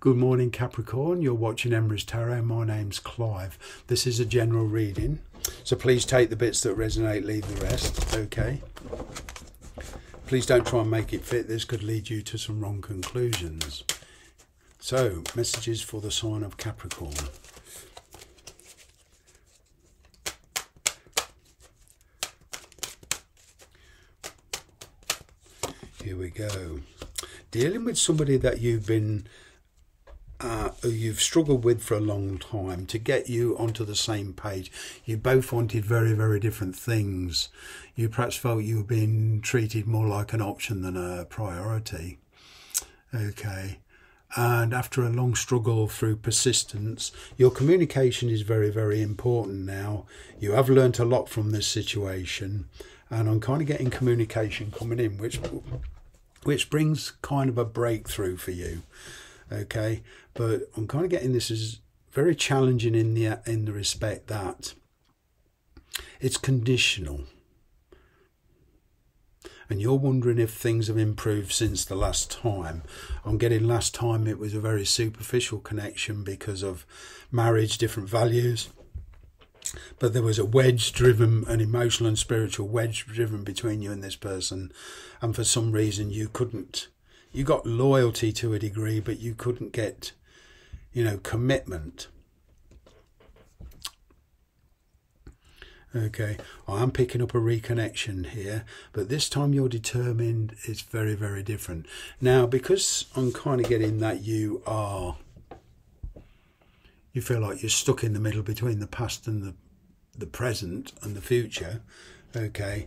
Good morning, Capricorn. You're watching Emrys Tarot. My name's Clive. This is a general reading, so please take the bits that resonate, leave the rest, okay? Please don't try and make it fit. This could lead you to some wrong conclusions. So, messages for the sign of Capricorn. Here we go. Dealing with somebody that you've been you've struggled with for a long time to get you onto the same page. You both wanted very, very different things. You perhaps felt you were being treated more like an option than a priority. Okay. And after a long struggle through persistence, your communication is very, very important now. You have learnt a lot from this situation, and I'm kind of getting communication coming in, which which brings kind of a breakthrough for you okay? But i'm kind of getting this as very challenging in the in the respect that it's conditional. And you're wondering if things have improved since the last time. I'm getting last time it was a very superficial connection because of marriage different values. But there was a wedge driven an emotional and spiritual wedge driven between you and this person. And for some reason you couldn't you got loyalty to a degree, but you couldn't get, you know, commitment. Okay, I am picking up a reconnection here, but this time you're determined it's very, very different. Now, because I'm kind of getting that you are, you feel like you're stuck in the middle between the past and the, the present and the future. Okay,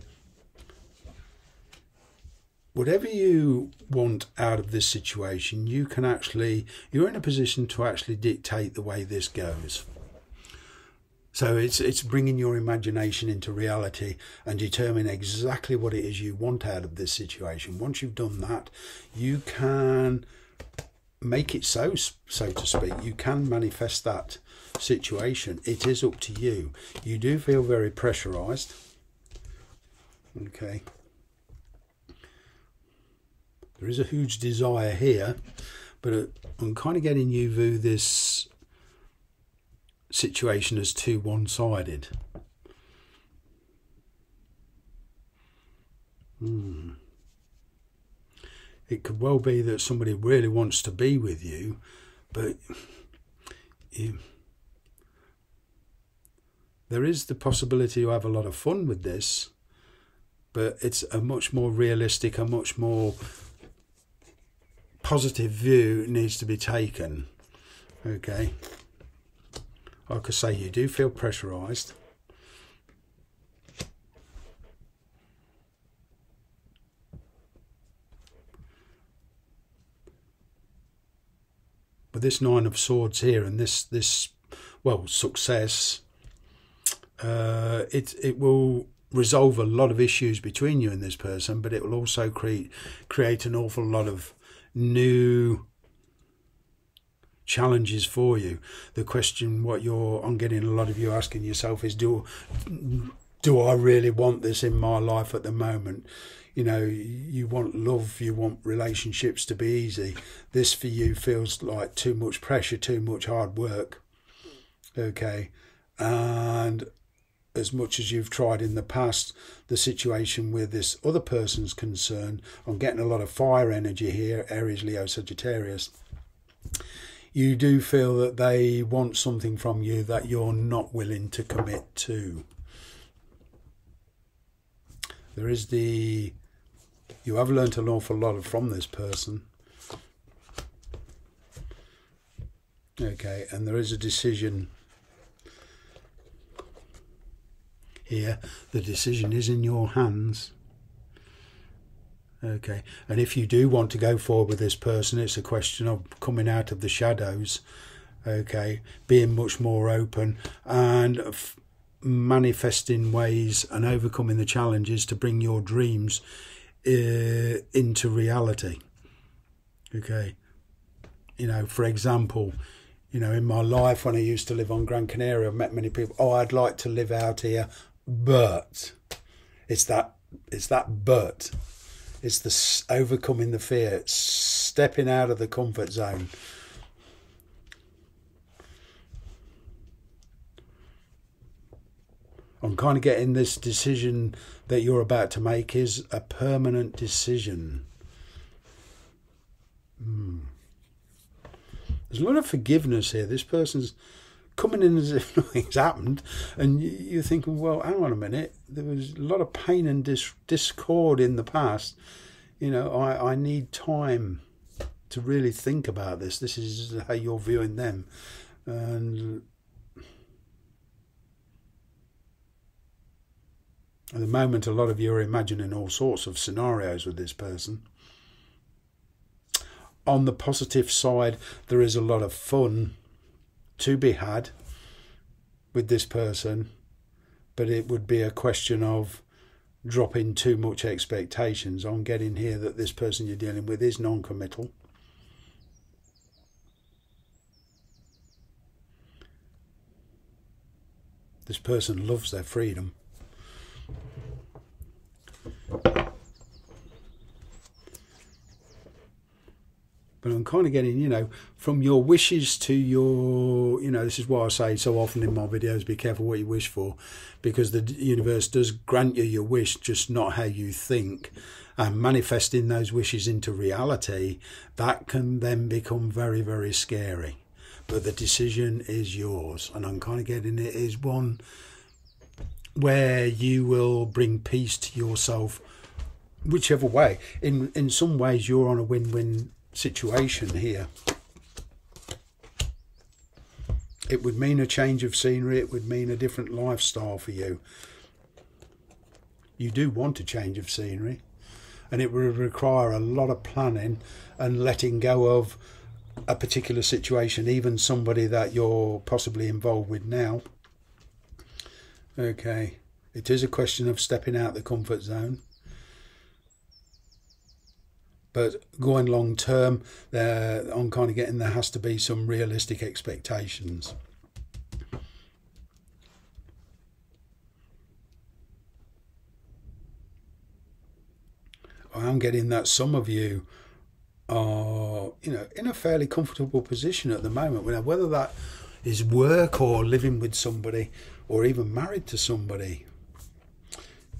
whatever you want out of this situation, you can actually, you're in a position to actually dictate the way this goes. So it's it's bringing your imagination into reality and determine exactly what it is you want out of this situation. Once you've done that, you can make it so, so to speak. You can manifest that situation. It is up to you. You do feel very pressurized. Okay. There is a huge desire here, but uh, I'm kind of getting you view this situation as too one-sided. Hmm. It could well be that somebody really wants to be with you, but you, there is the possibility you have a lot of fun with this, but it's a much more realistic, a much more positive view needs to be taken. Okay. Like I say, you do feel pressurised. But this nine of swords here and this this well success, uh, it it will resolve a lot of issues between you and this person, but it will also create create an awful lot of new challenges for you. The question what you're I'm getting a lot of you asking yourself is do do I really want this in my life at the moment? You know, you want love, you want relationships to be easy. This for you feels like too much pressure, too much hard work. Okay. And as much as you've tried in the past, the situation with this other person's concerned. I'm getting a lot of fire energy here, Aries, Leo, Sagittarius. You do feel that they want something from you that you're not willing to commit to. There is the, you have learnt an awful lot from this person. Okay, and there is a decision here. The decision is in your hands. Okay, and if you do want to go forward with this person, it's a question of coming out of the shadows. Okay, being much more open and manifesting ways and overcoming the challenges to bring your dreams uh, into reality. Okay, you know, for example, you know, in my life when I used to live on Gran Canaria, I've met many people. Oh, I'd like to live out here but it's that it's that but it's the overcoming the fear it's stepping out of the comfort zone I'm kind of getting this decision that you're about to make is a permanent decision. Hmm. There's a lot of forgiveness here. This person's coming in as if nothing's happened, and you're thinking, well, hang on a minute. There was a lot of pain and dis- discord in the past. You know, I, I need time to really think about this. This is how you're viewing them. And At the moment, a lot of you are imagining all sorts of scenarios with this person. On the positive side, there is a lot of fun to be had with this person, but it would be a question of dropping too much expectations on getting here that this person you're dealing with is non committal. This person loves their freedom. But I'm kind of getting, you know, from your wishes to your, you know, this is why I say so often in my videos be careful what you wish for, because the universe does grant you your wish, just not how you think. And manifesting those wishes into reality, that can then become very, very scary. But the decision is yours. And I'm kind of getting it is one where you will bring peace to yourself whichever way in in some ways you're on a win-win situation here. It would mean a change of scenery, it would mean a different lifestyle for you. You do want a change of scenery, and it would require a lot of planning and letting go of a particular situation, even somebody that you're possibly involved with now. Okay, it is a question of stepping out the comfort zone. But going long term, I'm kind of getting there has to be some realistic expectations. I'm getting that some of you are, you know, in a fairly comfortable position at the moment. Whether that is work or living with somebody or even married to somebody,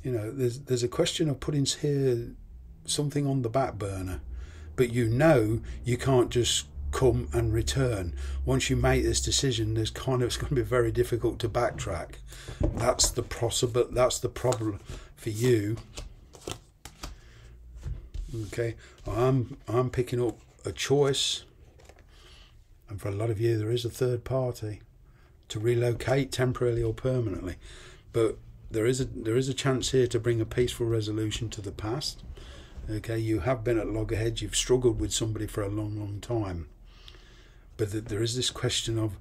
you know, there's there's a question of putting here something on the back burner, but you know you can't just come and return. Once you make this decision, there's kind of it's going to be very difficult to backtrack. That's the possible. That's the problem for you. Okay, I'm I'm picking up a choice, and for a lot of you, there is a third party to relocate temporarily or permanently, but there is a there is a chance here to bring a peaceful resolution to the past Okay, you have been at loggerheads, you've struggled with somebody for a long, long time. But there is this question of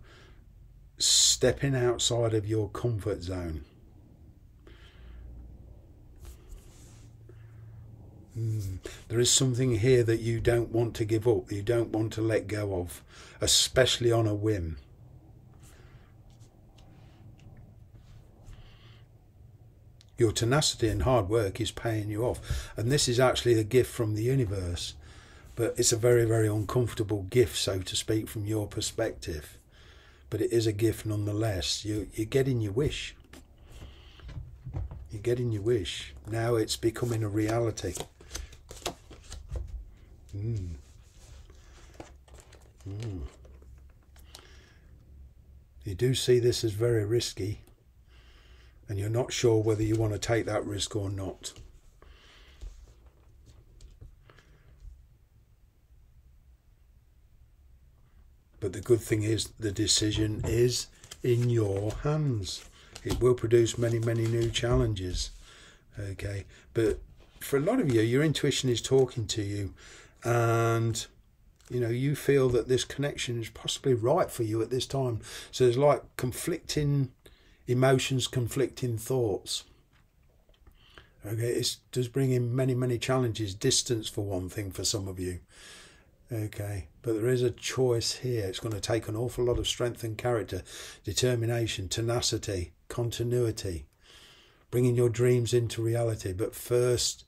stepping outside of your comfort zone. Mm. There is something here that you don't want to give up, you don't want to let go of, especially on a whim. Your tenacity and hard work is paying you off. And this is actually a gift from the universe. But it's a very, very uncomfortable gift, so to speak, from your perspective. But it is a gift nonetheless. You, you're getting your wish. You're getting your wish. Now it's becoming a reality. Mm. Mm. You do see this as very risky and you're not sure whether you want to take that risk or not. But the good thing is the decision is in your hands. It will produce many, many new challenges. Okay. But for a lot of you, your intuition is talking to you and you know you feel that this connection is possibly right for you at this time so there's like conflicting emotions, conflicting thoughts. Okay, it does bring in many, many challenges. Distance, for one thing, for some of you. Okay, but there is a choice here. It's going to take an awful lot of strength and character, determination, tenacity, continuity, bringing your dreams into reality. But first,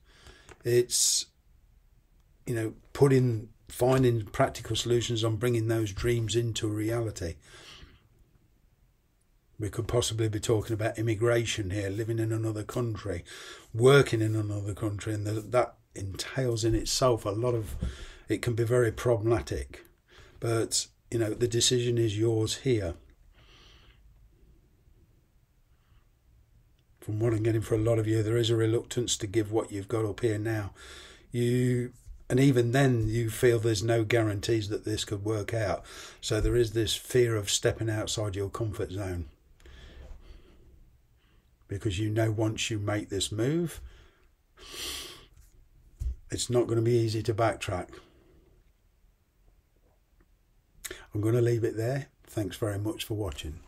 it's, you know, putting, finding practical solutions on bringing those dreams into reality. We could possibly be talking about immigration here, living in another country, working in another country, and that entails in itself a lot of. It can be very problematic, but you know the decision is yours here. From what I'm getting for a lot of you, there is a reluctance to give what you've got up here now. You and even then you feel there's no guarantees that this could work out so there is this fear of stepping outside your comfort zone because you know once you make this move it's not going to be easy to backtrack. I'm going to leave it there. Thanks very much for watching